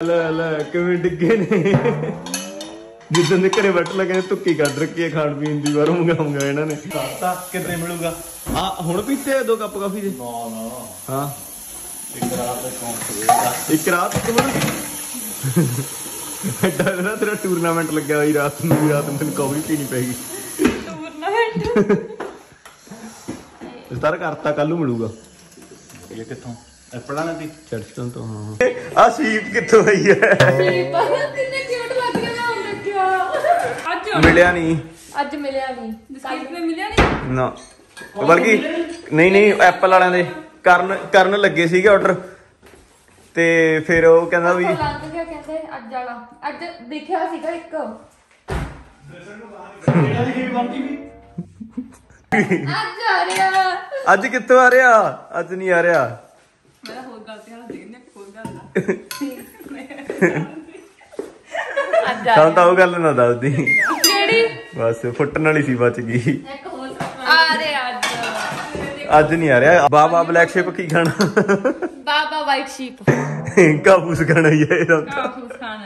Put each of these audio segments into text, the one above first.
ਲੈ ਲੈ ਕਿਵੇਂ ਡਿੱਗੇ ਨੇ? ਜਿੱਦਾਂ ਦੇ ਘਰੇ ਬੈਠ ਲਗੇ ਤੁੱਕੀ ਕੱਢ ਰੱਖੀ ਹੈ ਖਾਣ ਪੀਣ ਦੀ ਬਾਹਰੋਂ ਮੰਗਾਉਂਗਾ ਇਹਨਾਂ ਨੇ। ਤਾਂ ਕਿੱਥੇ ਮਿਲੂਗਾ? ਆ ਹੁਣ ਪੀਤੇ ਆ ਦੋ ਕੱਪ ਕਾਫੀ ਦੇ ਨਾ ਨਾ। ਹਾਂ। ਇੱਕ ਰਾਤ ਦਾ ਸ਼ੌਂਕ ਇੱਕ ਰਾਤ। ਐਡਾ ਨਾ ਤੇਰਾ ਟੂਰਨਾਮੈਂਟ ਲੱਗਿਆ ਹੋਈ ਰਾਤ ਨੂੰ ਰਾਤ ਨੂੰ ਤੈਨੂੰ ਕਾਫੀ ਪੀਣੀ ਪੈਗੀ ਇਸ ਤਰ੍ਹਾਂ ਕਰਤਾ ਕੱਲ ਨੂੰ ਮਿਲੂਗਾ। ਇਹ ਕਿੱਥੋਂ? ਐਪਲਾਂ ਦੀ ਚੜਸਟਨ ਤੋਂ। ਹਾਂ। ਆ ਸੀਪ ਕਿੱਥੋਂ ਆਈ ਹੈ? ਕਿੰਨੇ ਕਿਊਟ ਲੱਗ ਰਿਹਾ ਮੈਂ ਹੁਣ ਦੇਖਿਆ। ਅੱਜ ਮਿਲਿਆ ਨਹੀਂ। ਅੱਜ ਮਿਲਿਆ ਨਹੀਂ। ਜਸਕੀਰਤ ਨੇ ਮਿਲਿਆ ਨਹੀਂ? ਨਾ। ਬਲਕਿ ਨਹੀਂ ਨਹੀਂ ਐਪਲ ਵਾਲਿਆਂ ਦੇ। ਕਰਨ ਕਰਨ ਲੱਗੇ ਸੀਗੇ ਆਰਡਰ ਤੇ ਫਿਰ ਉਹ ਕਹਿੰਦਾ ਵੀ ਲੰਘ ਗਿਆ ਕਹਿੰਦੇ ਅੱਜ ਵਾਲਾ। ਅੱਜ ਦੇਖਿਆ ਸੀਗਾ ਇੱਕ। ਅੱਜ ਆ ਰਿਹਾ। ਅੱਜ ਕਿੱਥੋਂ ਆ ਰਿਹਾ? ਅੱਜ ਨਹੀਂ ਆ ਰਿਹਾ। ਦੇਖਨੇ ਹੋਰ ਗੱਲ ਅੱਜ ਆ ਸਾਨੂੰ ਤਾਂ ਉਹ ਗੱਲ ਨਾ ਦੱਸਦੀ। ਕਿਹੜੀ? ਬਸ ਫੁੱਟਣ ਵਾਲੀ ਸੀ ਬਚ ਗਈ। ਇੱਕ ਹੋਰ ਆ ਰਿਹਾ ਅੱਜ। ਅੱਜ ਨਹੀਂ ਆ ਰਿਹਾ। ਬਾਬਾ ਬਲੈਕ ਸ਼ਿਪ ਕੀ ਖਾਣਾ? ਬਾਬਾ ਵਾਈਟ ਸ਼ੀਪ ਕਾਬੂਸ ਖਾਣਾ ਹੀ ਹੈ ਇਹਦਾ। ਖਾਣ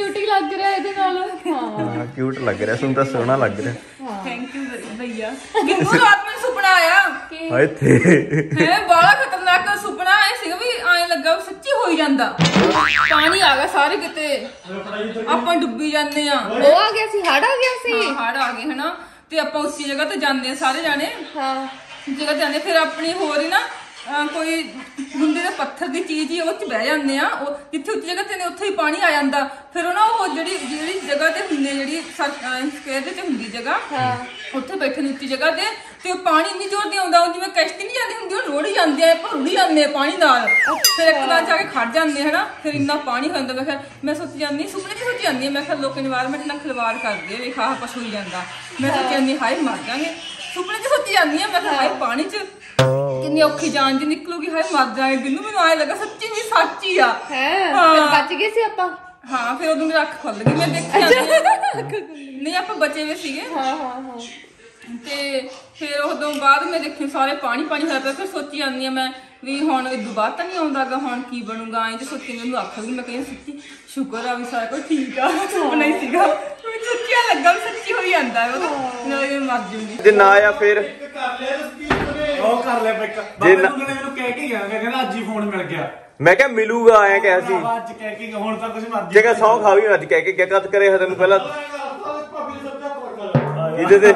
ਕਿਊਟੀ ਲੱਗ ਰਿਹਾ ਇਹਦੇ ਨਾਲ। ਹਾਂ ਹਾਂ ਕਿਊਟ ਲੱਗ ਰਿਹਾ ਸੁਣ ਤਾਂ ਸੋਹਣਾ ਲੱਗ ਰਿਹਾ। ਥੈਂਕ ਯੂ ਭਈਆ। ਗਿੱਪੂ ਰਾਤ ਮੈਨੂੰ ਸੁਪਨਾ ਆਇਆ। ਹਾਏ ਥੇ ਹੈ ਬੜਾ ਖਤਰਨਾਕ ਸੁਪਨਾ ਆਇਆ ਸੀਗਾ ਵੀ ਐਂ ਲੱਗਾ ਵੀ ਸੱਚੀ ਹੋਈ ਜਾਂਦਾ। ਪਾਣੀ ਆ ਗਿਆ ਸਾਰੇ ਕਿਤੇ। ਆਪਾਂ ਡੁੱਬੀ ਜਾਂਦੇ ਆ ਉਹ ਆ ਗਿਆ ਸੀ ਹੜ ਆ ਗਿਆ ਸੀ। ਹੜ ਆ ਗਏ ਹਨਾ। ਤੇ ਆਪਾਂ ਉੱਚੀ ਜਗ੍ਹਾ ਤੇ ਜਾਂਦੇ ਆ ਸਾਰੇ ਜਾਣੇ। ਹਾਂ। ਜਗ੍ਹਾ ਤੇ ਜਾਂਦੇ ਫਿਰ ਆਪਣੀ ਹੋਰ ਹੀ ਨਾ ਕੋਈ ਮੁੰਡੇ ਦੇ ਪੱਥਰ ਦੀ ਚੀਜ਼ ਹੀ ਉਹ ਚ ਬਹਿ ਜਾਂਦੇ ਆ ਉਹ ਜਿੱਥੇ ਉੱਚੀ ਜਗ੍ਹਾ ਤੇ ਨੇ ਉੱਥੇ ਹੀ ਪਾਣੀ ਆ ਜਾਂਦਾ। ਫਿਰ ਉਹ ਨਾ ਉਹ ਜਿਹੜੀ ਜਿਹੜੀ ਜਗ੍ਹਾ ਤੇ ਹੁੰਦੇ ਜਿਹੜੀ ਸਕੁਅਰ ਦੇ ਤੇ ਹੁੰਦੀ ਜਗ੍ਹਾ ਉੱਥੇ ਬੈਠੇ ਨੇ ਉੱਚੀ ਜਗ੍ਹਾ ਤੇ ਤੇ ਪਾਣੀ ਨਹੀਂ ਜ਼ੋਰ ਦੀ ਆਉਂਦਾ ਉਹ ਜਿਵੇਂ ਕਸ਼ਤੀ ਨਹੀਂ ਜਾਂਦੀ ਹੁੰਦੀ ਉਹ ਰੋੜ ਹੀ ਜਾਂਦੇ ਆ ਭਰੂੜ ਜਾਂਦੇ ਆ ਪਾਣੀ ਨਾਲ। ਫਿਰ ਇੱਕ ਤਾਂ ਜਾ ਕੇ ਖੜ ਜਾਂਦੇ ਹਨਾ? ਫਿਰ ਇੰਨਾ ਪਾਣੀ ਹੋ ਜਾਂਦਾ ਮੈਂ ਫਿਰ ਮੈਂ ਸੋਚ ਜਾਂਦੀ ਸੁਪਨੇ ਵੀ ਸੋਚ ਜਾਂਦੀ ਮੈਂ ਕਿਹਾ ਲੋਕ এনवायरमेंਟ ਨਾਲ ਖਿਲਵਾੜ ਕਰਦੇ ਵੇਖ ਆਹ ਪਸ਼ੂ ਹੀ ਜਾਂਦਾ। ਮੈਂ ਸੋਚ ਜਾਂਦੀ ਹਾਏ ਮਰ ਜਾਾਂਗੇ। ਸੁਪਨੇ 'ਚ ਸੋਚ ਜਾਂਦੀ ਆ ਮੈਂ ਕਿਹਾ ਹਾਏ ਪਾਣੀ 'ਚ ਕਿੰਨੀ ਔਖੀ ਜਾਨ ਦੀ ਨਿਕਲੂਗੀ ਹਾਏ ਮਰ ਜਾਏ ਬਿੰਨੂ ਮੈਨੂੰ ਆਏ ਲੱਗਾ ਸੱਚੀ ਵੀ ਸੱਚ ਹੀ ਆ। ਹੈ ਹਾਂ। ਫਿਰ ਬਚ ਗਏ ਸੀ ਆਪਾਂ? ਹਾਂ ਫਿਰ ਉਦੋਂ ਮੇਰੀ ਅੱਖ ਖੁੱਲ ਗਈ ਮੈਂ ਦੇਖੀ ਜਾਂਦੀ ਹਾਂ। ਨਹੀਂ ਆਪਾਂ ਬਚੇ ਹੋਏ ਸੀਗੇ। ਹਾਂ ਹਾਂ ਹਾਂ। ਤੇ ਫਿਰ ਉਦੋਂ ਬਾਅਦ ਮੈਂ ਦੇਖੀ ਸਾਰੇ ਪਾਣੀ ਪਾਣੀ ਹੋਇਆ ਪਿਆ ਫਿਰ ਸੋਚੀ ਜਾਂਦੀ ਆ ਮੈਂ ਵੀ ਹੁਣ ਇਹ ਦੁਬਾਰਾ ਤਾਂ ਨਹੀਂ ਆਉਂਦਾਗਾ ਹੁਣ ਕੀ ਬਣੂਗਾ? ਐਂ ਤੇ ਸੋਚੀ ਮੈਨੂੰ ਅੱਖ ਵੀ ਮੈਂ ਕਹਿੰਦੀ ਸੱਚੀ ਸ਼ੁਕਰ ਆ ਵੀ ਸਾਰਾ ਕੁਝ ਠੀਕ ਆ ਸੁਪਨਾ ਹੀ ਸੀਗਾ। ਮੈਨੂੰ ਸੱਚੀ ਲੱਗਾ ਵੀ ਸੱਚੀ ਹੋਈ ਜਾਂਦਾ ਉਹ ਨਾ ਇਹ ਮਰ ਜੂਗੀ। ਜੇ ਨਾ ਆਇਆ ਫਿਰ? ਉਹ ਕਰ ਲੈ ਪਿਕ ਜੇ ਬਾਬੂ ਨਾ- ਨੇ ਮੈਨੂੰ ਕਹਿ ਕੇ ਗਿਆ ਕਹਿੰਦਾ ਅੱਜ ਹੀ ਫੋਨ ਮਿਲ ਗਿਆ। ਮੈਂ ਕਿਹਾ ਮਿਲੂਗਾ ਆਇਆ ਕਿਹਾ ਸੀ। ਅੱਜ ਕਹਿ ਕੇ ਹੁਣ ਤਾਂ ਕੁਝ ਮਰਜ਼ੀ ਜੇਗਾ ਸੌ ਖਾਵੀ ਅੱਜ ਕਹਿ ਕੇ ਕਿਆ ਕੱਤ ਕਰੇ ਤੈਨੂੰ ਪਹਿਲਾਂ? ਇਹਦੇ ਤੇ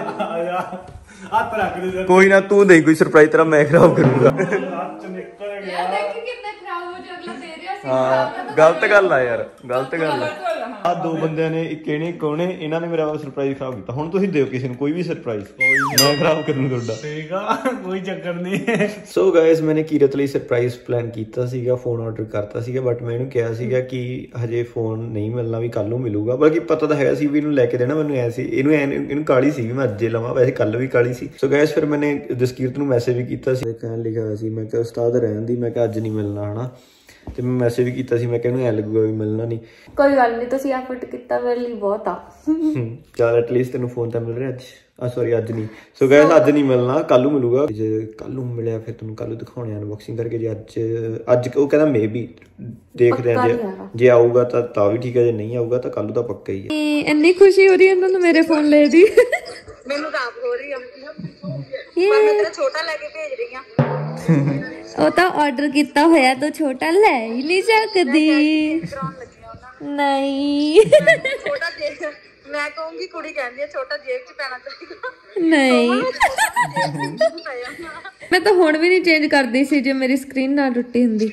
ਹੱਥ ਰੱਖ ਦੇ ਸਿਰ ਕੋਈ ਨਾ ਤੂੰ ਨਹੀਂ ਕੋਈ ਸਰਪ੍ਰਾਈਜ਼ ਤੇਰਾ ਮੈਂ ਖਰਾਬ ਕਰੂੰਗਾ ਹੱਥ ਨਿਕਲ ਯਾਰ ਗਿਆ ਦੇਖ ਕਿੰਨਾ ਖਰਾਬ ਹੋ ਜਾ ਅਗਲਾ ਦੇ ਰਿਹਾ ਸੀ ਹਾਂ ਗਲਤ ਗੱਲ ਆ ਯਾਰ ਗਲਤ ਗੱਲ ਆ। ਦੋ ਬੰਦਿਆਂ ਨੇ ਇੱਕ ਇਹਨੇ ਇੱਕ ਉਹਨੇ ਇਹਨਾਂ ਨੇ ਮੇਰਾ ਸਰਪ੍ਰਾਈਜ਼ ਖਰਾਬ ਕੀਤਾ। ਹੁਣ ਤੁਸੀਂ ਦਿਓ ਕਿਸੇ ਨੂੰ ਕੋਈ ਵੀ ਸਰਪ੍ਰਾਈਜ਼ ਮੈਂ ਖਰਾਬ ਕਰੂੰ ਤੁਹਾਡਾ। ਠੀਕ ਆ ਕੋਈ ਚੱਕਰ ਨਹੀਂ। ਸੋ ਗਾਇਸ ਮੈਨੇ ਕੀਰਤ ਲਈ ਸਰਪ੍ਰਾਈਜ਼ ਪਲਾਨ ਕੀਤਾ ਸੀਗਾ ਫੋਨ ਆਰਡਰ ਕਰਤਾ ਸੀਗਾ ਬਟ ਮੈਂ ਇਹਨੂੰ ਕਿਹਾ ਸੀਗਾ ਕਿ ਹਜੇ ਫੋਨ ਨਹੀਂ ਮਿਲਣਾ ਵੀ ਕੱਲ ਨੂੰ ਮਿਲੂਗਾ। ਬਲਕਿ ਪਤਾ ਤਾਂ ਹੈਗਾ ਸੀ ਵੀ ਇਹਨੂੰ ਲੈ ਕੇ ਦੇਣਾ ਮੈਨੂੰ ਐ ਸੀ ਇਹਨੂੰ ਐਂ ਇਹਨੂੰ ਕਾਲੀ ਸੀ ਵੀ ਮੈਂ ਅੱਜੇ ਲਵਾਂ ਵੈਸੇ ਕੱਲ ਵੀ ਕਾਲੀ ਸੀ। ਸੋ ਗਾਇਸ ਫਿਰ ਮੈਨੇ ਜਸਕੀਰਤ ਨੂੰ ਮੈਸੇਜ ਵੀ ਕੀਤਾ ਸੀ। ਕਹਿਣ ਲਿਖਿਆ ਹੋਇਆ ਸੀ ਮੈਂ ਕਿਹਾ ਉਸਤਾਦ ਰਹਿਣ ਦੀ ਮੈਂ ਕਿਹਾ ਅੱਜ ਨਹੀਂ ਮਿਲਣਾ ਹਨਾ? ਤੇ ਮੈਂ ਮੈਸੇਜ ਵੀ ਕੀਤਾ ਸੀ ਮੈਂ ਕਿਹਾ ਇਹਨੂੰ ਐ ਲੱਗੂਗਾ ਵੀ ਮਿਲਣਾ ਨਹੀਂ। ਕੋਈ ਗੱਲ ਨਹੀਂ ਤੁਸੀਂ ਐਫਰਟ ਕੀਤਾ ਮੇਰੇ ਲਈ ਬਹੁਤ ਆ। ਚੱਲ ਐਟਲੀਸਟ ਤੈਨੂੰ ਫੋਨ ਤਾਂ ਮਿਲ ਰਿਹਾ ਅੱਜ। ਆ ਸੌਰੀ ਅੱਜ ਨਹੀਂ। ਸੋ ਗਾਇਸ ਅੱਜ ਨਹੀਂ ਮਿਲਣਾ ਕੱਲ ਨੂੰ ਮਿਲੂਗਾ। ਜੇ ਕੱਲ ਨੂੰ ਮਿਲਿਆ ਫਿਰ ਤੈਨੂੰ ਕੱਲ ਨੂੰ ਦਿਖਾਉਣੇ ਅਨਬਾਕਸਿੰਗ ਕਰਕੇ। ਜੇ ਅੱਜ ਅੱਜ ਉਹ ਕਹਿੰਦਾ ਮੇਬੀ ਦੇਖਦੇ ਆ ਜੇ। ਜੇ ਆਊਗਾ ਤਾਂ ਤਾਂ ਵੀ ਠੀਕ ਹੈ ਜੇ ਨਹੀਂ ਆਊਗਾ ਤਾਂ ਕੱਲ ਨੂੰ ਤਾਂ ਪੱਕਾ ਹੀ ਹੈ ਇੰਨੀ ਖੁਸ਼ੀ ਹੋ ਰਹੀ ਹੈ ਇਹਨਾਂ ਨੂੰ ਮੇਰੇ ਫੋਨ ਲੈ ਦੀ? ਮੈਨੂੰ ਤਾਂ ਆਪ ਹੋ ਰਹੀ ਆ। ਪਰ ਮੈਂ ਤੇਰਾ ਛੋਟਾ ਲੈ ਕੇ ਭੇਜ ਰਹੀ ਆ ਉਹ ਤਾਂ ਆਰਡਰ ਕੀਤਾ ਹੋਇਆ ਤਾਂ ਛੋਟਾ ਲੈ ਹੀ ਨਹੀਂ ਸਕਦੀ। ਕਰਾਉਣ ਲੱਗੀ ਆ ਉਹਨਾਂ ਨਹੀਂ। ਨੂੰ ਛੋਟਾ ਜੇਬ ਮੈਂ ਕਹੂੰਗੀ ਕੁੜੀ ਕਹਿੰਦੀ ਆ ਛੋਟਾ ਜੇਬ 'ਚ ਪੈਣਾ ਚਾਹੀਦਾ ਨਹੀਂ। ਮੈਂ ਤਾਂ ਹੁਣ ਵੀ ਨਹੀਂ ਚੇਂਜ ਕਰਦੀ ਸੀ ਜੇ ਮੇਰੀ ਸਕਰੀਨ ਨਾ ਟੁੱਟੀ ਹੁੰਦੀ।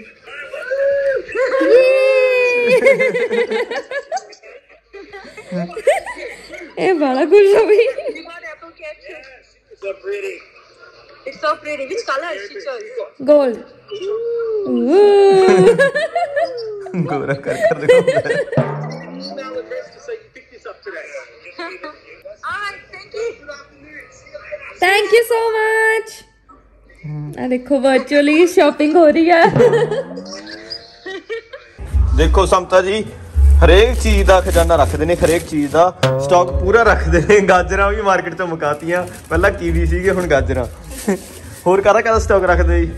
ਇਹ ਬੜਾ ਖੁਸ਼ ਹੋ ਗਈ You got apple cake too. It's so pretty. It's so pretty. Which color she chose? ਦੇਖੋ ਸਮਤਾ ਜੀ ਹਰੇਕ ਚੀਜ਼ ਦਾ ਖਜ਼ਾਨਾ ਰੱਖਦੇ ਨੇ ਹਰੇਕ ਚੀਜ਼ ਦਾ ਸਟਾਕ ਪੂਰਾ ਰੱਖਦੇ ਨੇ ਗਾਜਰਾਂ ਵੀ ਮਾਰਕੀਟ ਤੋਂ ਮੁਕਾਤੀਆਂ ਪਹਿਲਾਂ ਕੀਵੀ ਸੀਗੇ ਹੁਣ ਗਾਜਰਾਂ ਹੋਰ ਕਾਹਦਾ ਕਾਹਦਾ ਸਟਾਕ ਰੱਖਦੇ ਜੀ?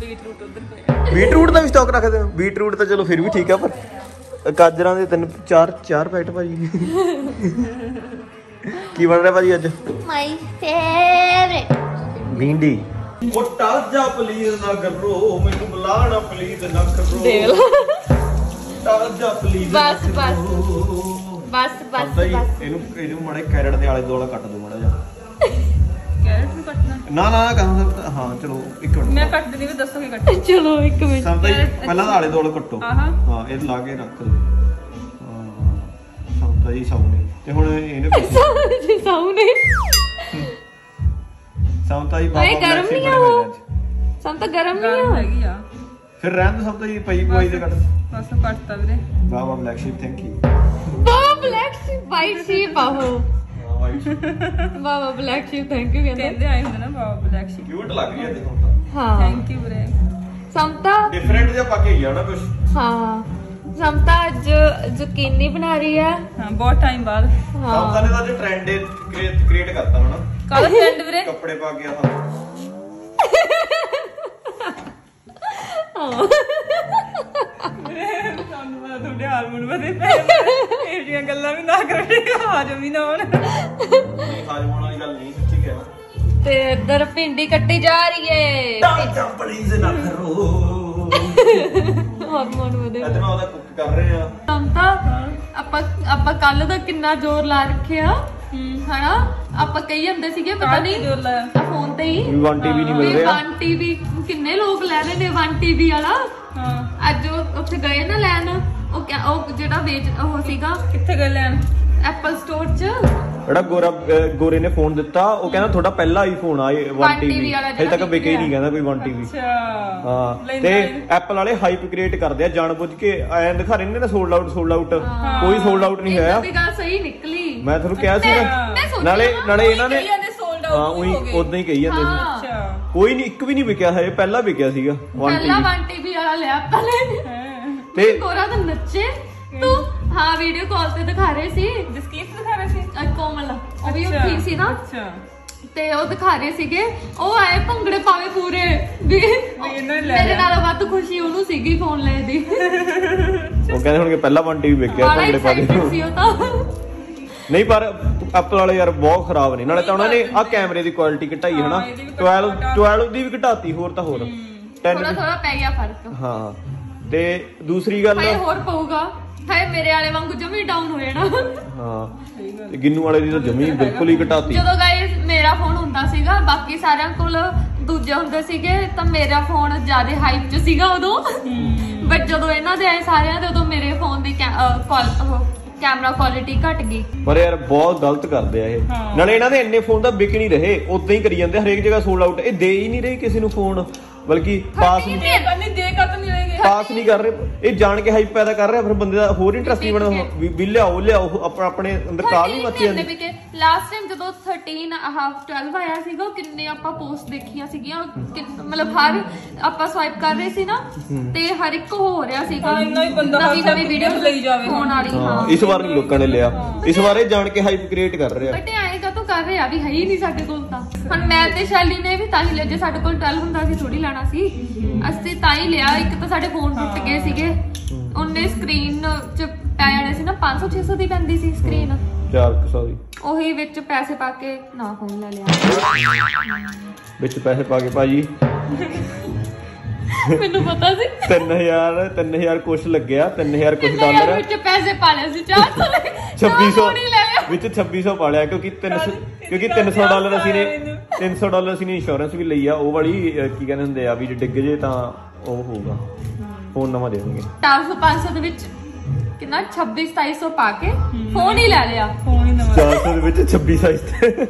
ਬੀਟਰੂਟ ਉਧਰ ਪਿਆ ਬੀਟਰੂਟ ਦਾ ਵੀ ਸਟਾਕ ਰੱਖਦੇ ਹੋ? ਬੀਟਰੂਟ ਤਾਂ ਚਲੋ ਫਿਰ ਵੀ ਠੀਕ ਆ ਪਰ ਗਾਜਰਾਂ ਦੇ ਤਿੰਨ ਚਾਰ ਚਾਰ ਪੈਕਟ ਭਾਜੀ। ਕੀ ਬਣ ਰਿਹਾ ਭਾਜੀ ਅੱਜ? My favourite bhindi. ਉਹ ਟਾਜਾ ਪਲੀਜ਼ ਨਾ ਕਰੋ ਮੈਨੂੰ ਬੁਲਾਣਾ ਪਲੀਜ਼ ਨਾ ਕਰੋ। ਦੇਖ ਲਓ। ਟਾਜਾ ਪਲੀਜ਼ ਬਸ, ਬਸ। ਬਸ ਬਸ ਇਹਨੂੰ ਇਹਨੂੰ ਮਾੜੇ ਕੈਰਟ ਦੇ ਆਲੇ ਦੋਲਾ ਕੱਟ ਦੋ ਮਾੜਾ ਜਿਹਾ। ਕੈਰਟ ਨੂੰ ਕੱਟਣਾ ਨਾ ਨਾ ਨਾ ਕੰਮ ਹਾਂ ਚਲੋ ਇੱਕ ਮਿੰਟ। ਮੈਂ ਕੱਟ ਦਿੰਦੀ ਵੀ ਦੱਸੋ ਕੀ ਕੱਟਣਾ ਚਲੋ ਇੱਕ ਮਿੰਟ। ਸੰਤਾ ਜੀ ਪਹਿਲਾਂ ਤਾਂ ਆਲੇ ਦੋਲੇ ਕੱਟੋ। ਹਾਂ ਇਹ ਲਾ ਕੇ ਰੱਖ ਦਿਓ ਹਾਂ ਸੰਤਾ ਜੀ ਸੌਣੇ ਤੇ ਹੁਣ ਇਹਨੇ ਕੁਛ ਜੀ ਸਾਹਮਣੇ ਸੰਤਾ ਜੀ ਓਏ, ਬਾਬਾ ਗਰਮ ਨਹੀਂ ਆ ਉਹ? ਨੇ। ਸਾਨੂੰ ਤਾਂ ਗਰਮ ਨਹੀਂ ਆ ਹੈਗੀ ਆ। ਫਿਰ ਰਹਿਣ ਦੋ ਸੰਤਾ ਜੀ ਪਈ ਪਈ ਦੇ ਕੱਟ। ਬਸ ਕੱਟਤਾ ਵੀਰੇ। Baa baa black sheep thank you baa baa black sheep white sheep ਆਹੋ baa baa black sheep thank you ਕਹਿੰਦੇ। ਕਹਿੰਦੇ ਆਏ ਹੁੰਦੇ ਨਾ ਬਾਬਾ ਬਲੈਕ ਸ਼ੀਪ। ਕਿਊਟ ਲੱਗ ਰਹੀ ਹੈ ਦੇਖੋ ਤਾਂ। ਹਾਂ। ਥੈਂਕ ਯੂ ਵੀਰੇ ਸਮਤਾ ਡਿਫਰੈਂਟ ਜਿਹਾ ਪਾ ਕੇ ਗਿਆ ਨਾ ਕੁਝ ਹਾਂ। ਸਮਤਾ ਅੱਜ ਜ਼ੁਕੀਨੀ ਬਣਾ ਰਹੀ ਆ ਹਾਂ ਬਹੁਤ ਟਾਈਮ ਬਾਅਦ। ਸੰਤਾ ਨੇ ਤਾਂ ਅੱਜ ਟ੍ਰੈਂਡ ਕ੍ਰੀਏਟ ਕਰਤਾ ਹਨਾ ਕਾਲਾ ਫਰੈਂਡ ਵੀਰੇ? ਕੱਪੜੇ ਪਾ ਕੇ ਆਹ। ਤੁਹਾਨੂੰ ਪਤਾ ਤੁਹਾਡੇ ਹਾਰਮੋਨ ਵਧੇ ਪਏ ਇਹ ਜਿਹੀਆਂ ਗੱਲਾਂ ਵੀ ਨਾ ਕਰੋ ਹਾਜਮ ਵੀ ਨਾ ਹੋਣ ਨਹੀਂ ਹਾਜਮ ਹੋਣ ਵਾਲੀ ਗੱਲ ਨਹੀਂ ਸੱਚੀ ਕਿਹਾ ਨਾ। ਤੇ ਇੱਧਰ ਭਿੰਡੀ ਕੱਟੀ ਜਾ ਰਹੀ ਏ। ਟਾਜਾ ਪਲੀਜ਼ ਨਾ ਕਰੋ। ਹਾਰਮੋਨ ਵਧੇ ਅੱਜ ਮੈਂ ਉਹਦਾ ਕੁੱਕ ਕਰ ਰਹੇ। ਆ ਸਮਤਾ ਆਪਾਂ ਆਪਾਂ ਕੱਲ ਦਾ ਕਿੰਨਾ ਜ਼ੋਰ ਲਾ ਰੱਖਿਆ। ਹਨਾ? ਆਪਾਂ ਕਹੀ ਜਾਂਦੇ ਸੀਗੇ ਪਤਾ ਨਹੀਂ? ਆ ਫੋਨ ਤੇ ਹੀ। ਵੀ 1 ਟੀਵੀ ਨਹੀਂ ਮਿਲ ਰਿਹਾ 1 ਟੀਵੀ ਕਿੰਨੇ ਲੋਕ ਲੈ ਰਹੇ ਨੇ 1 ਟੀਵੀ ਵਾਲਾ? ਹਾਂ। ਅੱਜ ਉਹ ਉੱਥੇ ਗਏ ਨਾ ਲੈਣ ਉਹ ਕਿਆ- ਉਹ ਜਿਹੜਾ ਵੇਚ ਉਹ ਸੀਗਾ। ਕਿੱਥੇ ਗਏ ਲੈਣ? ਐਪਲ ਸਟੋਰ 'ਚ? ਜਿਹੜਾ ਗੋਰਾ ਗੋਰੇ ਨੇ ਫੋਨ ਦਿੱਤਾ ਉਹ ਕਹਿੰਦਾ ਤੁਹਾਡਾ ਪਹਿਲਾ ਆਈਫੋਨ ਆ 1 One ਟੀਵੀ TV ਵਾਲਾ ਹਜੇ ਤੱਕ ਵਿਕੇ ਹੀ ਨਹੀਂ ਕਹਿੰਦਾ ਕੋਈ 1 ਟੀਵੀ ਅੱਛਾ। ਹਾਂ ਤੇ। ਐਪਲ ਵਾਲੇ ਹਾਈਪ ਕ੍ਰੀਏਟ ਕਰਦੇ ਆ ਜਾਣਬੁੱਝ ਕੇ ਐਂ ਦਿਖਾ ਰਹੇ ਨੇ ਨਾ ਸੋਲਡ ਆਊਟ ਸੋਲਡ ਆਊਟ ਕੋਈ ਸੋਲਡ ਆਊਟ ਨਹੀਂ ਹੋਇਆ। ਇਹਨਾਂ ਦੀ ਗੱਲ ਸਹੀ ਨਿਕਲੀ। ਮੈਂ ਤੁਹਾਨੂੰ ਕਿਹਾ ਸੀ ਨਾਲੇ ਨਾਲੇ ਇਹਨਾਂ ਨੇ ਹਾਂ ਉਹੀ ਹੋ। ਉਦਾਂ ਹੀ ਕਹੀ ਜਾਂਦੇ ਸੀ ਹਾਂ। ਅੱਛਾ। ਕੋਈ ਨਹੀਂ ਇੱਕ ਵੀ ਨਹੀਂ ਵਿਕਿਆ ਹਜੇ ਪਹਿਲਾਂ ਵਿਕਿਆ ਸੀਗਾ 1 ਪਹਿਲਾ ਟੀਵੀ 1 ਟੀਵੀ ਵਾਲਾ ਲਿਆ ਪਹਿਲੇ ਤੇ ਗੋਰਾ ਤਾਂ ਨੱਚੇ। ਤੂੰ ਹਾਂ ਵੀਡੀਓ ਕਾਲ ਤੇ ਦਿਖਾ ਰਹੇ ਸੀ। ਜਸਕੀਪ ਦਿਖਾ ਰਹੇ ਸੀ? ਅਹ ਕੋਮਲ। ਉਹ ਵੀ ਅੱਛਾ, ਉੱਠੀ ਸੀ ਨਾ? ਅੱਛਾ। ਤੇ ਉਹ ਦਿਖਾ ਰਹੇ ਸੀਗੇ। ਉਹ ਆਏ ਭੰਗੜੇ ਪਾਵੇ ਪੂਰੇ। ਵੀ ਇਹਨਾਂ ਨੇ ਲੈ ਮੇਰੇ ਲਿਆ। ਨਾਲੋਂ ਵੱਧ ਖੁਸ਼ੀ ਉਹਨੂੰ ਸੀਗੀ ਫੋਨ ਲੈ ਦੀ। ਉਹ ਕਹਿੰਦੇ ਹੁਣ ਕਿ ਪਹਿਲਾ 1 ਟੀਵੀ ਵਿਕਿਆ ਬੜਾ ਭੰਗੜੇ ਪਾ ਕੇ excited ਸੀ ਉਹ ਤਾਂ। ਨਹੀਂ ਪਰ ਐਪਲ ਵਾਲੇ ਯਾਰ ਬਹੁਤ ਖਰਾਬ ਨੇ। ਨਾਲੇ ਤਾਂ ਉਹਨਾਂ ਨੇ ਆ ਕੈਮਰੇ ਦੀ ਕੁਆਲਿਟੀ ਘਟਾਈ ਹਨਾ? ਹਾਂ, ਇਹਦੀ ਵੀ 12 ਘਟਾ- 12 ਦੀ ਵੀ ਘਟਾਤੀ ਹੋਰ ਤਾਂ ਹੋਰ। 10 ਥੋੜਾ ਥੋੜਾ ਪੈ ਗਿਆ ਫ਼ਰਕ। ਹਾਂ। ਤੇ ਦੂਸਰੀ ਗੱਲ ਹਾਏ ਹੋਰ ਪਊਗਾ। ਹਾਏ ਮੇਰੇ ਵਾਲੇ ਵਾਂਗੂ ਜਮੀ ਡਾਊਨ ਹੋ ਜਾਣਾ। ਹਾਂ ਤੇ ਗਿੰਨੂ ਵਾਲੇ ਦੀ ਤਾਂ ਜਮੀ ਬਿਲਕੁਲ ਹੀ ਘਟਾਤੀ। ਜਦੋਂ ਗਾਇਸ ਮੇਰਾ ਫੋਨ ਹੁੰਦਾ ਸੀਗਾ ਬਾਕੀ ਸਾਰਿਆਂ ਕੋਲ ਦੂਜੇ ਹੁੰਦੇ ਸੀਗੇ ਤਾਂ ਮੇਰਾ ਫੋਨ ਜ਼ਿਆਦਾ ਹਾਈਪ 'ਚ ਸੀਗਾ ਉਦੋਂ। ਬਟ ਜਦੋਂ ਇਹਨਾਂ ਦੇ ਆਏ ਸਾਰਿਆਂ ਦੇ ਉਦੋਂ ਮੇਰੇ ਫੋਨ ਦੀ ਕੈਮਰਾ ਕੁਆਲਿਟੀ ਘਟ ਗਈ। ਪਰ ਯਾਰ ਬਹੁਤ ਗਲਤ ਕਰਦੇ ਆ ਇਹ। ਨਾਲੇ ਇਹਨਾਂ ਦੇ ਇੰਨੇ ਫੋਨ ਤਾਂ ਵਿਕ ਨਹੀਂ ਰਹੇ ਉਦਾਂ ਹੀ ਕਰੀ ਜਾਂਦੇ ਹਰੇਕ ਜਗ੍ਹਾ ਸੋਲਡ ਆਊਟ ਇਹ ਦੇ ਹੀ ਨਹੀਂ ਰਹੇ ਕਿਸੇ ਨੂੰ ਫੋਨ ਬਲਕਿ ਪਾਸ ਨਹੀਂ ਪਾਸ ਨਹੀਂ ਕਰ ਰਹੇ ਇਹ ਜਾਣ ਕੇ ਹਾਈਪ ਪੈਦਾ ਕਰ ਰਿਹਾ ਫਿਰ ਬੰਦੇ ਦਾ ਹੋਰ ਇੰਟਰਸਟ ਨਹੀਂ ਬਣਦਾ ਵੀ ਵੀ ਲਿਆਓ ਲਿਆਓ ਆਪਣਾ ਆਪਣੇ ਅੰਦਰ ਕਾਲ ਨਹੀਂ ਮੱਚੀ ਜਾਂਦੀ। ਲਾਸਟ ਟਾਈਮ ਜਦੋਂ 13 ਆਹ 12 ਆਇਆ ਸੀਗਾ ਉਹ ਕਿੰਨੇ ਆਪਾਂ ਪੋਸਟ ਦੇਖੀਆਂ ਸੀਗੀਆਂ ਮਤਲਬ ਹਰ ਆਪਾਂ ਸਵਾਈਪ ਕਰ ਰਹੇ ਸੀ ਨਾ ਤੇ ਹਰ ਇੱਕ ਹੋ ਰਿਹਾ ਸੀਗਾ। ਹਾਂ, ਇੰਨਾ ਹੀ ਬੰਦਾ ਨਵੀਂ ਹਰ ਨਵੀਂ ਵੀਡੀਓ ਲਈ ਜਾਵੇ। ਹੋਣ ਵਾਲੀ ਹਾਂ ਹਾਂ। ਇਸ ਵਾਰ ਨਹੀਂ ਲੋਕਾਂ ਨੇ ਲਿਆ। ਇਸ ਵਾਰ ਇਹ ਜਾਣ ਕੇ ਹਾਈਪ ਕ੍ਰੀਏਟ ਕਰ ਰਿਹਾ। ਬਟ ਆਏਗਾ ਤਾਂ ਕਰ ਰਿਹਾ ਵੀ ਹੈ ਹੀ ਨਹੀਂ ਸਾਡੇ ਕੋਲ ਤਾਂ। ਹੁਣ ਮੈਂ ਤੇ ਸ਼ੈਲੀ ਨੇ ਵੀ ਤਾਂ ਹੀ ਲਿਆ ਜੇ ਸਾਡੇ ਕੋਲ 12 ਹੁੰਦਾ ਸੀ ਥੋੜੀ ਲੈਣਾ ਸੀ। ਅਸੀਂ ਤਾਂ ਹੀ ਲਿਆ ਇੱਕ ਤਾਂ ਸਾਡੇ ਫੋਨ ਟੁੱਟ ਗਏ ਸੀਗੇ। ਉਹਨੇ ਸਕਰੀਨ ਚ ਪੈ ਜਾਣੇ ਸੀ ਨਾ 500 600 ਦੀ ਪੈਂਦੀ ਸੀ ਸਕਰੀਨ 400 ਦੀ। ਉਹੀ ਵਿੱਚ ਪੈਸੇ ਪਾ ਕੇ ਨਾ ਫੋਨ ਲੈ ਲਿਆ। ਵਿੱਚ ਪੈਸੇ ਪਾ ਕੇ ਭਾਜੀ। ਮੈਨੂੰ ਪਤਾ ਸੀ। 3000 3000 ਕੁਛ ਲੱਗਿਆ 3000 ਕੁਛ ਡਾਲਰ। ਵਿੱਚ ਪੈਸੇ ਪਾ ਲਏ ਸੀ 400 ਲੈ 2600 ਨਹੀਂ ਲੈ ਲਿਆ। ਵਿੱਚ 2600 ਪਾ ਲਿਆ ਕਿਉਂਕਿ 300 ਕਿਉਂਕਿ 300 ਡਾਲਰ ਅਸੀਂ ਨੇ 300 ਡਾਲਰ ਅਸੀਂ ਨੇ ਇੰਸ਼ੋਰੈਂਸ ਵੀ ਲਈ ਆ ਉਹ ਵਾਲੀ ਕੀ ਕਹਿੰਦੇ ਹੁੰਦੇ ਆ ਵੀ ਜੇ ਡਿੱਗ ਜੇ ਤਾਂ ਉਹ ਹੋਊਗਾ। ਫੋਨ ਨਵਾਂ ਦੇਣਗੇ। 400 500 ਦੇ ਵਿੱਚ ਕਿੰਨਾ? 26 2700 ਪਾ ਕੇ ਫੋਨ ਹੀ ਲੈ ਲਿਆ। ਫੋਨ ਹੀ ਨਵਾਂ 400 ਦੇ ਵਿੱਚ 26 ਸਾਈਜ਼ ਤੇ।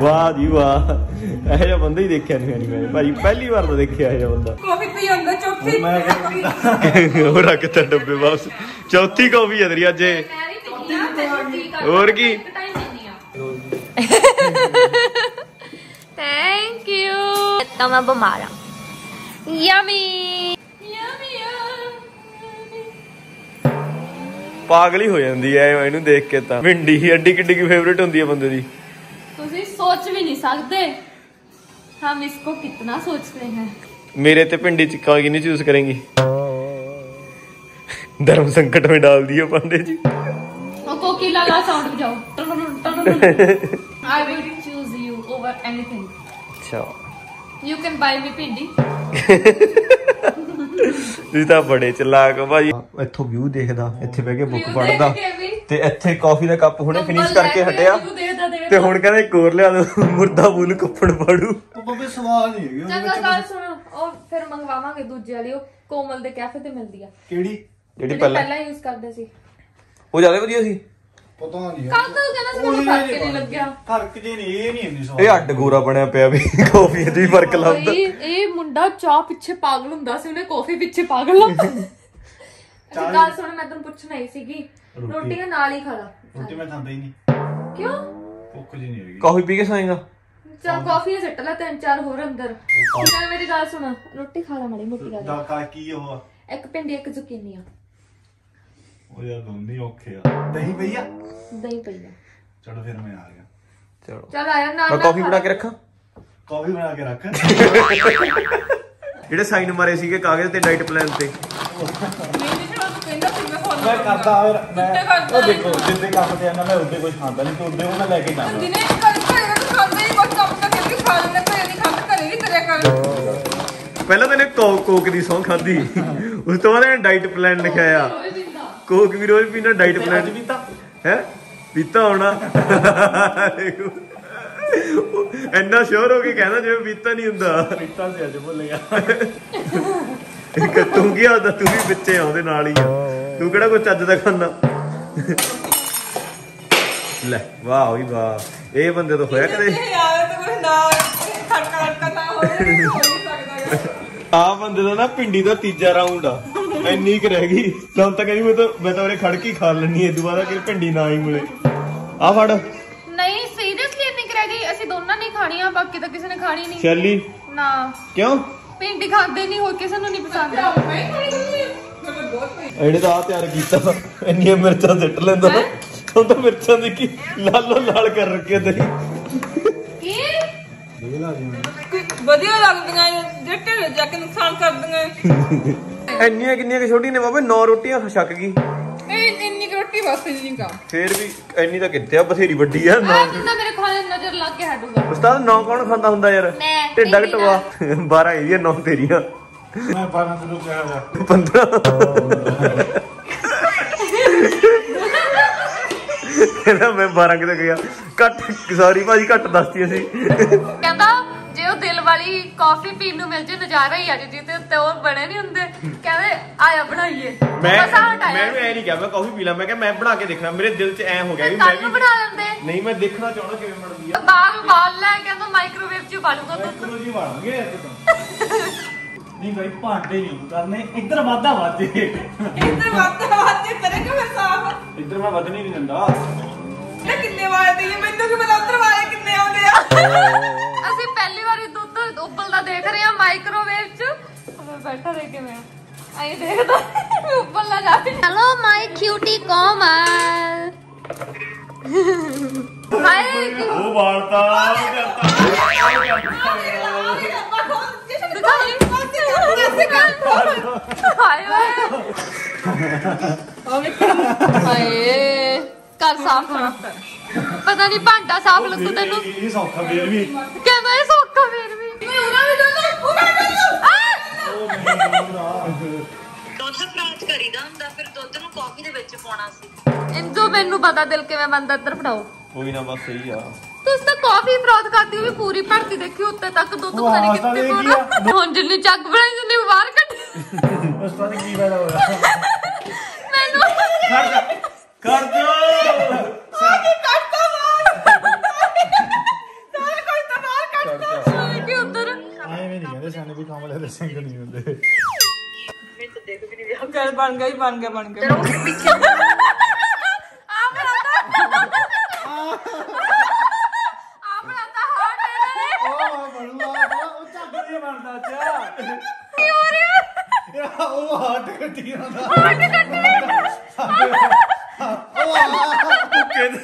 ਵਾਹ ਜੀ ਵਾਹ। ਇਹੋ ਜਿਹਾ ਬੰਦਾ ਹੀ ਦੇਖਿਆ ਨਹੀਂ ਮੈਂ। ਭਾਈ ਪਹਿਲੀ ਵਾਰ ਤਾਂ ਦੇਖਿਆ ਇਹੋ ਜਿਹਾ ਬੰਦਾ। ਕਾਫੀ ਪੀ ਜਾਂਦਾ ਚੌਥੀ ਉਹ ਰੱਖ ਤਾ ਡੱਬੇ ਵਾਪਸ। ਚੌਥੀ ਕਾਫੀ ਹੈ ਤੇਰੀ ਅੱਜ। ਮੈਂ ਮੈਂ ਹੋਰ ਕੀ? ਥੈਂਕ ਯੂ ਤਾਂ ਮੈਂ ਬਿਮਾਰ ਆ। ਯਮੀ ਪਾਗਲੀ ਹੋ ਜਾਂਦੀ ਐ ਇਹਨੂੰ ਦੇਖ ਕੇ ਤਾਂ। ਭਿੰਡੀ ਐਡੀ ਕਿੱਡੀ ਕੀ ਫੇਵਰੇਟ ਹੁੰਦੀ ਐ ਬੰਦੇ ਦੀ। ਤੁਸੀਂ ਸੋਚ ਵੀ ਨਹੀਂ ਸਕਦੇ। ਹਮ ਇਸ ਕੋ ਕਿਤਨਾ ਸੋਚਦੇ ਹਾਂ। ਮੇਰੇ ਤੇ ਭਿੰਡੀ ਚ ਕੋਈ ਨਹੀਂ ਚੂਜ਼ ਕਰੇਗੀ। ਧਰਮ ਸੰਕਟ ਵਿੱਚ ਡਾਲ ਦਿਓ ਪਾਂਡੇ ਜੀ ਉਹ ਕੋਕੀਲਾ ਦਾ sound ਵਜਾਓ I will choose you over anything ਅੱਛਾ। ਯੂ ਕੈਨ ਬਾਈ ਮੀ ਪਿੰਡੀ ਤੁਸੀਂ ਤਾਂ ਬੜੇ ਚਲਾਕ ਭਾਜੀ ਇੱਥੋਂ ਵਿਊ ਦੇਖਦਾ ਇੱਥੇ ਬਹਿ ਕੇ ਬੁੱਕ View ਕੇ ਵੀ। ਤੇ ਇੱਥੇ ਕਾਫੀ ਦਾ ਕੱਪ ਹੁਣੇ ਫਿਨਿਸ਼ ਕਰਕੇ ਹਟਿਆ। ਤੇ ਹੁਣ ਕਹਿੰਦਾ ਇੱਕ ਹੋਰ ਲਿਆ ਦੋ ਮੁਰਦਾ ਬੂਲ ਕੱਪੜ ਪਾੜੂ ਬੱਬੇ ਸਵਾਲ ਨਹੀਂ ਹੈਗੇ ਉਹਦੇ ਚੰਗਾ ਵਿੱਚ ਗੱਲ ਸੁਣੋ। ਉਹ ਫਿਰ ਮੰਗਵਾਵਾਂਗੇ ਦੂਜੇ ਵਾਲੀ ਉਹ ਕੋਮਲ ਦੇ ਕੈਫੇ ਤੇ ਮਿਲਦੀ ਆ। ਕਿਹੜੀ? ਜਿਹੜੀ ਪਹਿਲਾਂ ਪਹਿਲਾਂ ਯੂਜ਼ ਕਰਦੇ ਸੀ। ਉਹ ਜ਼ਿਆਦਾ ਵਧੀਆ ਸੀ। ਪਤਾ ਨਹੀਂ ਕੱਲ ਤਾਂ ਕਹਿੰਦਾ ਸੀ ਮੈਨੂੰ ਫ਼ਰਕ ਹੀ ਨਹੀਂ ਲੱਗਿਆ। ਫ਼ਰਕ ਜੇ ਨਹੀਂ ਇਹ ਨਹੀਂ ਇੰਨੀ ਸਵਾਲ ਇਹ ਅੱਡ ਗੋਰਾ ਬਣਿਆ ਪਿਆ ਵੀ ਕਾਫੀ ਦੀ ਫ਼ਰਕ ਲੱਭਦਾ ਬਈ, ਇਹ ਮੁੰਡਾ ਚਾਹ ਪਿੱਛੇ ਪਾਗਲ ਹੁੰਦਾ ਸੀ ਉਹਨੇ ਕਾਫੀ ਪਿੱਛੇ ਪਾਗਲ ਹੁੰਦਾ ਅੱਛਾ ਗੱਲ ਸੁਣ ਮੈਂ ਤੈਨੂੰ ਪੁੱਛਣਾ ਹੀ ਸੀਗੀ। ਰੋਟੀਆਂ ਨਾਲ ਹੀ ਖਾ ਲਾ। ਰੋਟੀ ਮੈਂ ਖਾਂਦਾ ਹੀ ਨਹੀਂ। ਕਿਉਂ? ਭੁੱਖ ਜੀ ਨਹੀਂ ਹੈਗੀ। ਕਾਫੀ ਪੀ ਕੇ ਸੌਏਗਾ? ਚਲ ਕਾਫੀ ਸਿੱਟ ਲੈ ਤਿੰਨ ਚਾਰ ਹੋਰ ਅੰਦਰ। ਚੱਲ ਮੇਰੀ ਗੱਲ ਸੁਣ ਰੋਟੀ ਖਾ ਲੈ ਮਾੜੀ ਮੋਟੀ ਗੱਲ। ਦਾ ਕਾ ਕੀ ਉਹ? ਆ? ਇੱਕ ਪਿੰਡੀ ਇੱਕ ਜ਼ੁਕੀਨੀ ਆ। ਉਹ ਯਾਰ ਦੋਨੇ ਔਖੇ ਆ। ਦਹੀਂ ਪਈ ਆ? ਦਹੀਂ ਪਈ ਆ। ਚਲੋ ਫਿਰ ਮੈਂ ਆ ਗਿਆ। ਚਲੋ। ਚੱਲ ਆਇਆ ਨਾਲ ਮੈਂ ਕਾਫੀ ਬਣਾ। ਕੇ ਰੱਖਾਂ? ਕਾਫੀ ਬਣਾ ਕੇ ਰੱਖ। ਜਿਹੜੇ ਸਾਈਨ ਮਾਰੇ ਸੀਗੇ ਕਾਗਜ਼ ਤੇ ਡਾਈਟ ਪਲਾਨ ਤੇ। ਨਹੀਂ ਜਿਹੜਾ ਤੂੰ ਕਹਿੰਦਾ ਸੀ ਮੈਂ ਤੁਹਾਨੂੰ ਮੈਂ ਕਰਦਾ। ਫਿਰ ਕਿੱਥੇ ਮੈਂ ਕਰਦਾ ਉਹ ਦੇਖੋ ਜਿੱਦੇ ਕੰਮ ਤੇ ਆਣਾ ਮੈਂ ਉੱਦੇ ਕੁਝ ਖਾਂਦਾ ਨਹੀਂ ਤੇ ਉੱਦੇ ਉਹ ਮੈਂ ਲੈ ਕੇ ਜਾਂਦਾ। ਦਿਨੇ ਕਰ ਘਰੇ ਤਾਂ ਖਾਂਦਾ ਹੀ ਕੁਝ ਕੰਮ ਤਾਂ ਫਿਰ ਵੀ ਖਾ ਲੈਂਦਾ ਘਰੇ ਨਹੀਂ ਖਾਂਦਾ ਘਰੇ ਵੀ ਕਰਿਆ ਕਰ। ਪਹਿਲਾਂ ਤਾਂ ਇਹਨੇ ਕੋਕ ਕੋਕ ਦੀ ਸੌਂ ਖਾਧੀ। ਉਸ ਤੋਂ ਬਾਅਦ ਇਹਨੇ ਡਾਈਟ ਪਲਾਨ ਲਿਖਿਆ ਆ ਕੋਕ ਵੀ ਰੋਜ਼ ਪੀਣਾ ਡਾਈਟ ਪਲਾਨ ਵੀ ਤਾਂ ਹੈ? ਪੀਤਾ ਹੋਣਾ। ਇੰਨਾ ਸ਼ੋਰ ਹੋ ਕੇ ਕਹਿੰਦਾ ਜਿਵੇਂ ਪੀਤਾ ਨਹੀਂ ਹੁੰਦਾ। ਪੀਤਾ ਸੀ ਅੱਜ ਭੁੱਲ ਗਿਆ। ਇੱਕ ਤੂੰ ਕੀ ਆਦਾ ਤੂੰ ਵੀ ਵਿੱਚੇ ਆ ਉਹਦੇ ਨਾਲ ਹੀ ਆ। ਤੂੰ ਕਿਹੜਾ ਕੋਈ ਚੱਜ ਦਾ ਖਾਂਦਾ? ਲੈ ਵਾਹ ਵੀ ਵਾਹ। ਇਹ ਬੰਦੇ ਤੋਂ ਹੋਇਆ ਕਦੇ? ਇਹ ਆਇਆ ਤਾਂ ਕੋਈ ਨਾ ਖੜਕਾ ਖੜਕਾ ਨਾ ਹੋਵੇ ਹੋ ਨਹੀਂ ਸਕਦਾ ਗਾ। ਆ ਬੰਦੇ ਦਾ ਨਾ ਪਿੰਡੀ ਦਾ ਤੀਜਾ ਰਾਉਂਡ ਆ। ਇੰਨੀ ਕੁ ਰਹਿ ਗਈ। ਤਾਂ ਤਾਂ ਕਹਿੰਦੀ ਮੈਂ ਤਾਂ ਮੈਂ ਤਾਂ ਉਰੇ ਖੜ ਕੇ ਹੀ ਖਾ ਲੈਣੀ ਐ ਦੁਬਾਰਾ ਕਿ ਪਿੰਡੀ ਨਾ ਹੀ ਮਿਲੇ ਆ ਫੜ। ਨਹੀਂ ਸੀਰੀਅਸਲੀ ਇੰਨੀ ਕਰ ਗਈ। ਅਸੀਂ ਦੋਨਾਂ ਨੇ ਖਾਣੀ ਆ ਬਾਕੀ ਤਾਂ ਕਿਸੇ ਨੇ ਖਾਣੀ ਨਹੀਂ। ਸ਼ੈਲੀ? ਨਾ। ਕਿਉਂ? ਪਿੰਡੀ ਖਾਂਦੇ ਨਹੀਂ ਹੋਰ ਕਿਸੇ ਨੂੰ ਨਹੀਂ ਪਸੰਦ। ਪਈ ਇਹਨੇ ਤਾਂ ਆ ਤਿਆਰ ਕੀਤਾ। ਇੰਨੀਆਂ ਮਿਰਚਾਂ ਸਿੱਟ ਲੈਂਦਾ। ਉਹ ਤਾਂ ਮਿਰਚਾਂ ਦੀ ਕੀ ਲਾਲੋ ਲਾਲ ਕਰ ਰੱਖਿਆ ਤੇਰੀ। ਕੀ ਵਧੀਆ ਲੱਗਦੀਆਂ ਜੇ ਢਿੱਡ ਜਾ ਕੇ ਨੁਕਸਾਨ ਕਰਦੀਆਂ ਇੰਨੀਆਂ ਕਿੰਨੀਆਂ ਕਿ ਛੋਟੀਆਂ ਨੇ ਬਾਬੇ 9 ਰੋਟੀਆਂ ਛੱਕ ਗਈ। ਇਹ ਇੰਨੀ ਕੁ ਰੋਟੀ ਬਸ ਨਹੀਂ ਕਾ ਫੇਰ ਵੀ ਇੰਨੀ ਤਾਂ ਕਿੱਥੇ ਆ ਬਥੇਰੀ ਵੱਡੀ ਆ ਆ ਨੌ ਮੇਰੇ ਖਾਣੇ ਨਜ਼ਰ ਲੱਗ ਕੇ ਹਟੂਗਾ। ਉਸਤਾਦ ਨੌ ਕੌਣ ਖਾਂਦਾ ਹੁੰਦਾ ਯਾਰ? ਮੈਂ, ਢਿੱਡਾ ਘਟਵਾ। 12 ਇਹਦੀਆਂ 9 ਤੇਰੀਆਂ। ਮੈਂ 12 ਕਿਲੋ ਕਿਹਾ ਜਾ 15 ਕਹਿੰਦਾ ਮੈਂ 12 ਕਿਲੋ ਗਿਆ। ਘੱਟ ਸੌਰੀ ਭਾਜੀ ਘੱਟ ਦੱਸਤੀ ਅਸੀਂ। ਕਹਿੰਦਾ ਜੇ ਉਹ ਦਿਲ ਵਾਲੀ ਕਾਫੀ ਪੀਣ ਨੂੰ ਮਿਲ ਜੇ ਨਜ਼ਾਰਾ ਹੀ ਆ ਜੇ ਜਿਹਦੇ ਉੱਤੇ ਉਹ ਬਣੇ ਨਹੀਂ ਹੁੰਦੇ। ਕਹਿੰਦੇ ਆਇਆ ਬਣਾਈਏ। ਮੈਂ ਹਟਾਇਆ। ਮੈਨੂੰ ਐ ਨਹੀਂ ਕਿਹਾ ਮੈਂ ਕਾਫੀ ਪੀ ਲਾਂ। ਮੈਂ ਕਿਹਾ ਮੈਂ ਬਣਾ ਕੇ ਦੇਖਣਾ। ਮੇਰੇ ਦਿਲ 'ਚ ਐ ਹੋ ਗਿਆ ਵੀ ਮੈਂ ਵੀ ਬਣਾ ਲੈਂਦੇ। ਨਹੀਂ ਮੈਂ ਦੇਖਣਾ ਚਾਹਣਾ ਕਿਵੇਂ ਬਣਦੀ ਆ। ਬਾਲ ਬਾਲ ਲੈ ਕਹਿੰਦਾ ਮਾਈਕ੍ਰੋਵੇਵ 'ਚ ਬਾਲੂਗਾ ਦੁੱਧ। ਕਿਲੋ ਜੀ ਬਣਾਂਗੇ ਤਾਂ। ਨਹੀਂ ਭਾਈ ਭਾਂਡੇ ਨਹੀਂ ਕਰਨੇ। ਇੱਧਰ ਵਾਧਾ ਵਾਜੇ। ਇੱਧਰ ਵੱਧ ਵੱਧ ਕਰੇਗਾ ਫਿਰ ਸਾਫ਼ ਇੱਧਰ ਮੈਂ ਵਧਣੀ ਨਹੀਂ ਦਿੰਦਾ। ਇਹ ਕਿੰਨੇ ਵਾਲੇ ਦੀ ਮੈਨੂੰ ਕੀ ਪਤਾ ਉੱਧਰ ਵਾਲੇ ਕਿੰਨੇ ਆਉਂਦੇ ਆ? ਅਸੀਂ ਪਹਿਲੀ ਵਾਰੀ ਦੁੱਧ ਉਬਲਦਾ ਦੇਖ ਰਹੇ ਹਾਂ ਮਾਈਕ੍ਰੋਵੇਵ 'ਚ। ਬੈਠਾ ਦੇਖ ਕੇ ਮੈਂ। ਆਈ ਦੇਖਦਾ ਉਬਲਦਾ ਜਾ ਹੈਲੋ ਮਾਈ ਕਿਊਟੀ ਕੋਮਲ। ਹਾਏ ਉਹ ਵਾਲਤਾ ਹਾਏ ਹਾਏ। ਕਰ ਸਾਫ਼ ਪਤਾ ਨਹੀਂ ਭਾਂਡਾ ਸਾਫ਼ ਲੱਗੂ ਤੈਨੂੰ। ਇਹ ਸੌਖਾ ਫੇਰ ਵੀ। ਕਹਿੰਦਾ ਇਹ ਸੌਖਾ ਫੇਰ ਵੀ। ਮੈਂ ਉਹਨਾਂ ਵੀ ਡੋਲੂ ਉਹ ਮੈਂ ਡੋਲੂ ਦੁੱਧ ਫਰਾਜ ਕਰੀਦਾ ਹੁੰਦਾ ਫਿਰ ਦੁੱਧ ਨੂੰ ਕਾਫੀ ਦੇ ਵਿੱਚ ਪਾਉਣਾ ਸੀ। ਇੰਦੂ ਮੈਨੂੰ ਪਤਾ ਦਿਲ ਕਿਵੇਂ ਮੰਨਦਾ ਇੱਧਰ ਫੜਾਓ। ਕੋਈ ਨਾ ਬਸ ਸਹੀ ਆ। ਤੁਸੀਂ ਤਾਂ ਕਾਫੀ ਫਰੋਦ ਕਰਦੀ ਹੋਈ ਪੂਰੀ ਭਰਤੀ ਦੇਖੀ ਉੱਤੇ ਤੱਕ ਦੁੱਧ ਉਹ ਪਤਾ ਨਹੀਂ ਕਿੱਥੇ ਵੇਖ ਪਾਉਣਾ? ਹੁਣ ਜਿੰਨੀ ਚੱਕ ਬਣਾਈ ਜਿੰਨੀ ਬਾਹਰ ਕੱਢ। ਉਸ ਤੋਂ ਕੀ ਫਾਇਦਾ ਹੋਇਆ? ਮੈਨੂੰ। ਕਰ ਦਿਓ ਕਿ ਉੱਧਰ। ਐਵੇਂ ਨਹੀਂ ਕਹਿੰਦੇ ਸਾਨੂੰ ਵੀ ਕੰਮ ਲੈ ਸਿੰਘ ਨਹੀਂ ਹੁੰਦੇ ਮੈਨੂੰ ਤਾਂ ਦੇਖ ਵੀ ਨਹੀਂ ਰਿਹਾ। ਚੱਲ ਬਣ ਹੀ ਬਣ ਗਿਆ ਬਣ ਗਿਆ।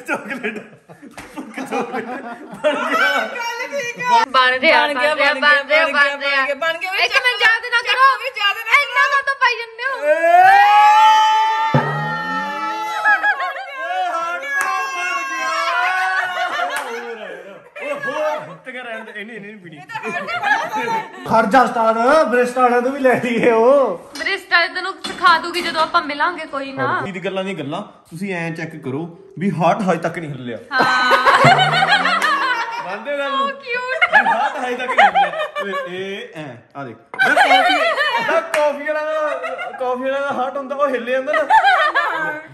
ਚਾਕਲੇਟ। ਬਣ ਰਿਹਾ ਬਣ ਗਿਆ ਬਣ ਗਿਆ ਬਣ ਗਿਆ ਬਣ ਗਿਆ। ਬਣ ਗਿਆ। ਇੱਕ ਮਿੰਟ ਯਾਦ ਨਾ ਕਰੋ। ਇੰਨਾ ਕਾ ਤਾਂ ਪਾਈ ਜੰਨੇ ਹੋ? ਖਰਜਾ ਉਸਤਾਦ ਬ੍ਰਿਸਟ ਵਾਲਿਆਂ ਤੋਂ ਵੀ ਲੈ ਲਈਏ ਉਹ। ਸਿਖਾ ਦੂਗੀ ਜਦੋਂ ਆਪਾਂ ਮਿਲਾਂਗੇ ਕੋਈ ਨਾ। ਦੀ ਦੀ ਗੱਲਾਂ ਦੀਆਂ ਗੱਲਾਂ ਤੁਸੀਂ ਐਂ ਚੈੱਕ ਕਰੋ ਵੀ ਹਾਰਟ ਹਜੇ ਤੱਕ ਨਹੀਂ ਹਿੱਲਿਆ। ਮੰਨਦੇ ਗੱਲ ਨੂੰ? ਕਿਊਟ ਹਾਰਟ ਹਜੇ ਤੱਕ ਨਹੀਂ ਹਿੱਲਿਆ। ਓਏ, ਇਹ ਐ ਆ ਦੇਖ। ਮੈਂ ਕਾਫੀ ਮੈਂ ਕਾਫੀ ਵਾਲਾ ਦਾ ਕਾਫੀ ਵਾਲਾ ਦਾ ਹਾਰਟ ਹੁੰਦਾ ਉਹ ਹਿੱਲੇ ਜਾਂਦਾ ਨਾ।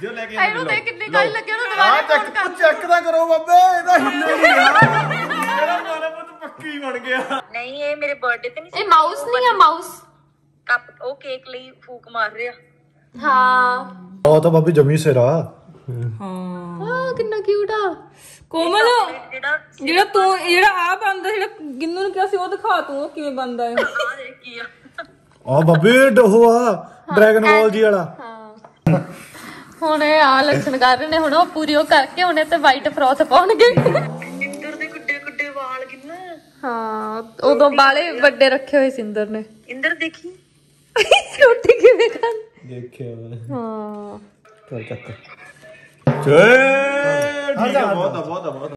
ਜੋ ਲੈ ਕੇ ਇਹਨੂੰ ਦੇਖ ਕਿੰਨੀ ਗੱਲ ਲੱਗੀ ਉਹਨੂੰ ਦੁਬਾਰਾ ਚੈੱਕ। ਚੈੱਕ ਤਾਂ ਕਰੋ ਬਾਬੇ ਇਹਦਾ ਹਿੱਲੇ ਨਹੀਂ ਰਿਹਾ ਮੇਰਾ ਮਾਰਾ ਪੁੱਤ ਪੱਕੀ ਬਣ ਗਿਆ। ਨਹੀਂ ਇਹ ਮੇਰੇ ਬਰਥਡੇ ਤੇ ਨਹੀਂ ਇਹ ਮਾਊਸ ਨਹੀਂ ਆ ਮਾਊਸ ਕੱਪ ਉਹ ਕੇਕ ਲਈ ਫੂਕ ਮਾਰ ਰਿਹਾ। ਹਾਂ। ਉਹ ਤਾਂ ਬਾਬੀ ਜਮੀ ਸਿਰਾ ਆ। ਕਿੰਨਾ ਕਿਊਟ ਆ। ਕੋਮਲ ਜਿਹੜਾ ਜਿਹੜਾ ਤੂੰ ਜਿਹੜਾ ਆ ਬੰਦਾ ਜਿਹੜਾ ਗਿੰਨੂ ਨੂੰ ਕਿਹਾ ਸੀ ਉਹ ਦਿਖਾ ਤੂੰ ਉਹ ਕਿਵੇਂ ਬੰਦਾ ਹੈ। ਆ ਦੇਖ ਕੀ ਆ। ਆ ਬਾਬੇ ਉਹ ਆ ਡਰੈਗਨ ਬਾਲ ਜੀ ਵਾਲਾ। ਹੁਣ ਇਹ ਆ ਲੱਛਣ ਕਰ ਰਹੇ ਨੇ ਹੁਣ ਉਹ ਪੂਰੀ ਉਹ ਕਰਕੇ ਹੁਣੇ ਤੇ ਵਾਈਟ ਫਰੋਥ ਪਾਉਣਗੇ। ਇੰਦਰ ਦੇ ਗੁੱਡੇ ਗੁੱਡੇ ਵਾਲ ਕਿੰਨਾ। ਹਾਂ ਉਦੋਂ ਬਾਲੇ ਵੱਡੇ ਰੱਖੇ ਹੋਏ ਸਿੰਦਰ ਨੇ। ਇੰਦਰ ਦੇਖੀ? ਛੋਟੀ ਕਿਵੇਂ ਕਰ ਦੇਖਿਆ ਹਾਂ। ਚੱਲ ਚੱਕ। ਚੇ ਠੀਕ ਹੈ ਬਹੁਤ ਆ ਬਹੁਤ ਆ ਬਹੁਤ ਆ।